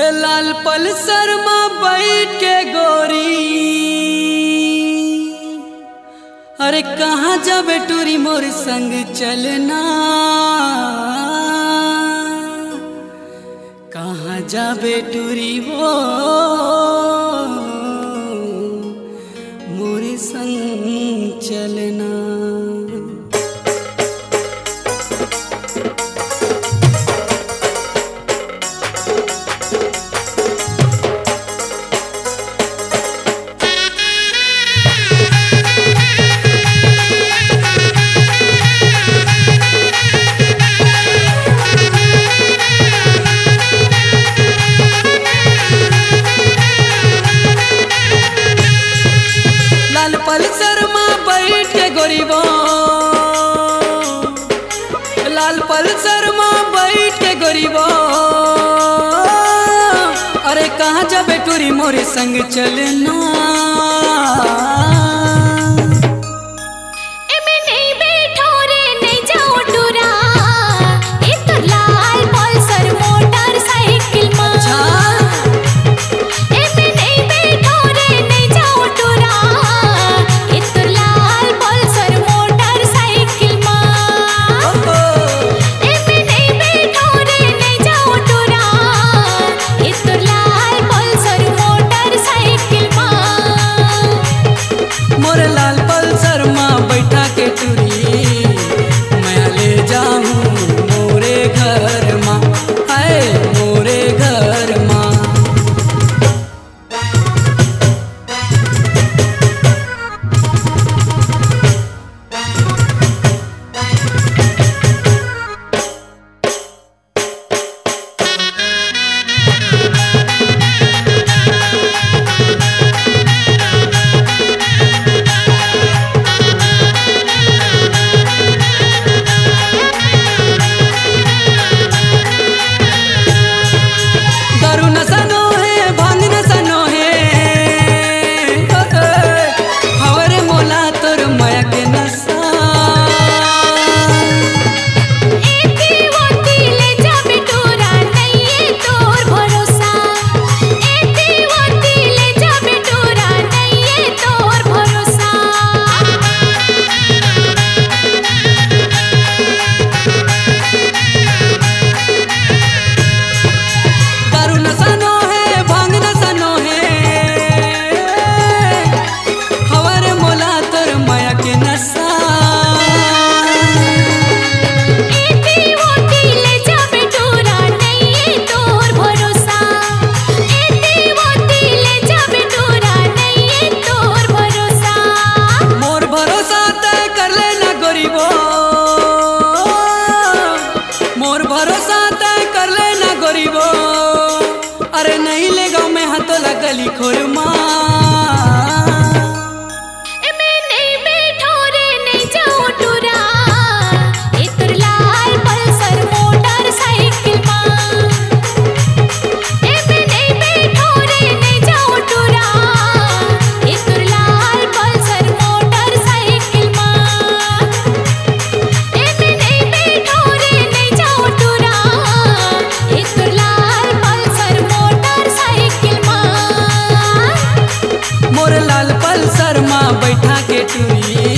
लाल पल शर्मा बैठ के गोरी। अरे कहा जब टूरी मोर संग चलना? कहा जा टूरी वो लाल शर्मा बैठ के गरीब। लाल पल में बैठ के गरीब। अरे कहाँ जब टूरी मोरी संग चलना। cor eu लाल पल्सर मा बैठा के टूरी।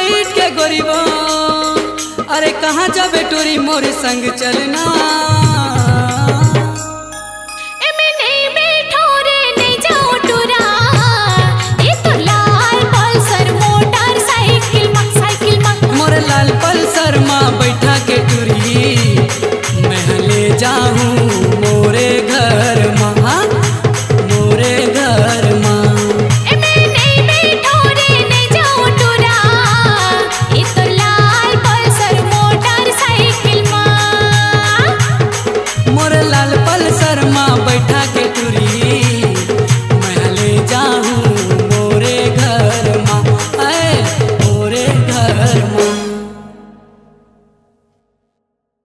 बैठ के गोरीबा। अरे कहाँ जाबे टोरी मोरे संग चलना? पल शर्मा बैठा